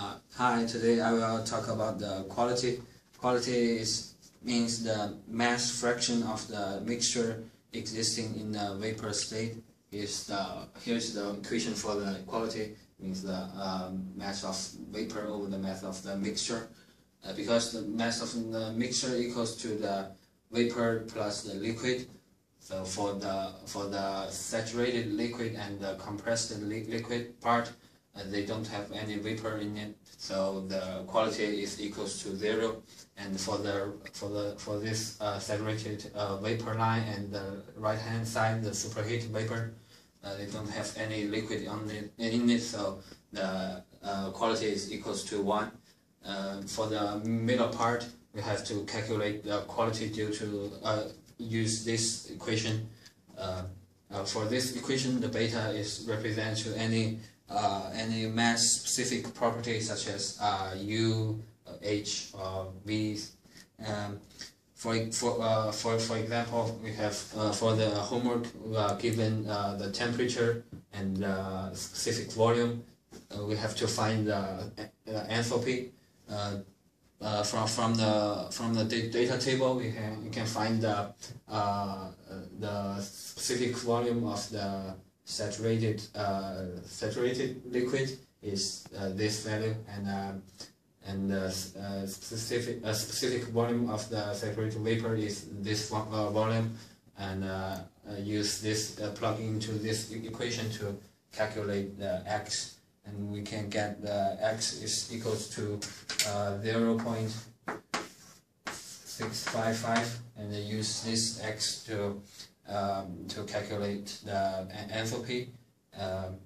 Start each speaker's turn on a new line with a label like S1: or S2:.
S1: Uh, hi, today I will talk about the quality. Quality is, means the mass fraction of the mixture existing in the vapor state. Is the here's the equation for the quality means the um, mass of vapor over the mass of the mixture. Uh, because the mass of the mixture equals to the vapor plus the liquid. So for the for the saturated liquid and the compressed li liquid part, they don't have any vapor in it, so the quality is equals to zero. And for the for the for this uh, saturated uh, vapor line and the right hand side, the superheat vapor, uh, they don't have any liquid on it in it, so the uh, quality is equals to one. Uh, for the middle part, we have to calculate the quality due to use this equation. for this equation, the beta is represented to any uh, any mass specific property such as uh, U, H, or V. Um, for, for, uh, for, for example, we have uh, for the homework given uh, the temperature and uh, specific volume. Uh, we have to find the uh, enthalpy. Uh, uh, from from the from the data table, we can you can find the uh, the specific volume of the saturated uh, saturated liquid is uh, this value and um, and uh, specific uh, specific volume of the saturated vapor is this uh, volume and uh, use this plug into this equation to calculate the x and we can get the x is equals to 0 0.655 and use this x to um, to calculate the enthalpy. Um,